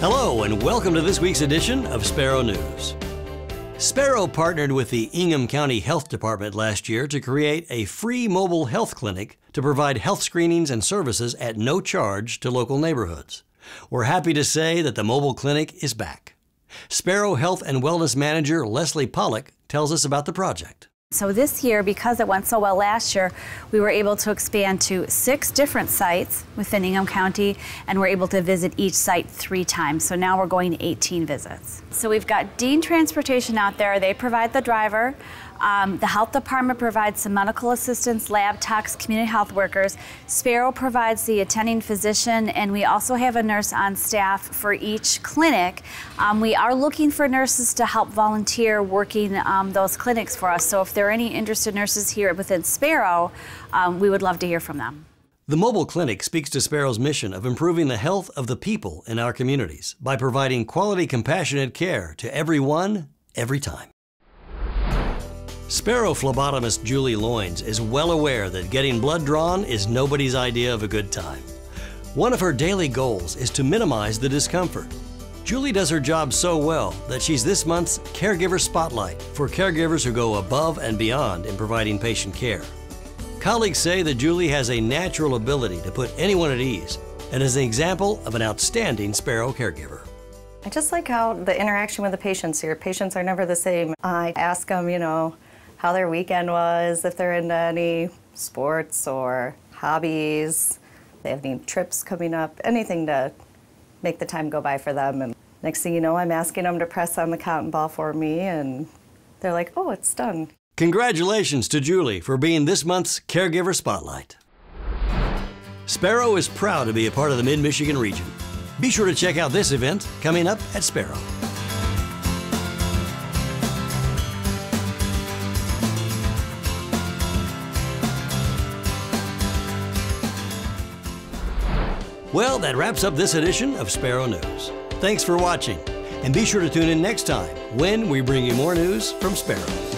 Hello, and welcome to this week's edition of Sparrow News. Sparrow partnered with the Ingham County Health Department last year to create a free mobile health clinic to provide health screenings and services at no charge to local neighborhoods. We're happy to say that the mobile clinic is back. Sparrow Health and Wellness Manager Leslie Pollock tells us about the project. So this year, because it went so well last year, we were able to expand to six different sites within Ingham County, and we're able to visit each site three times. So now we're going to 18 visits. So we've got Dean Transportation out there. They provide the driver. Um, the health department provides some medical assistance, lab techs, community health workers. Sparrow provides the attending physician, and we also have a nurse on staff for each clinic. Um, we are looking for nurses to help volunteer working um, those clinics for us. So if there are any interested nurses here within Sparrow, um, we would love to hear from them. The mobile clinic speaks to Sparrow's mission of improving the health of the people in our communities by providing quality, compassionate care to everyone, every time. Sparrow phlebotomist Julie Loynes is well aware that getting blood drawn is nobody's idea of a good time. One of her daily goals is to minimize the discomfort. Julie does her job so well that she's this month's Caregiver Spotlight for caregivers who go above and beyond in providing patient care. Colleagues say that Julie has a natural ability to put anyone at ease and is an example of an outstanding Sparrow caregiver. I just like how the interaction with the patients here. Patients are never the same. I ask them, you know, how their weekend was, if they're into any sports or hobbies, they have any trips coming up, anything to make the time go by for them. And next thing you know, I'm asking them to press on the cotton ball for me, and they're like, oh, it's done. Congratulations to Julie for being this month's Caregiver Spotlight. Sparrow is proud to be a part of the Mid Michigan region. Be sure to check out this event coming up at Sparrow. Well, that wraps up this edition of Sparrow News. Thanks for watching, and be sure to tune in next time when we bring you more news from Sparrow.